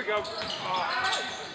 we go. Oh.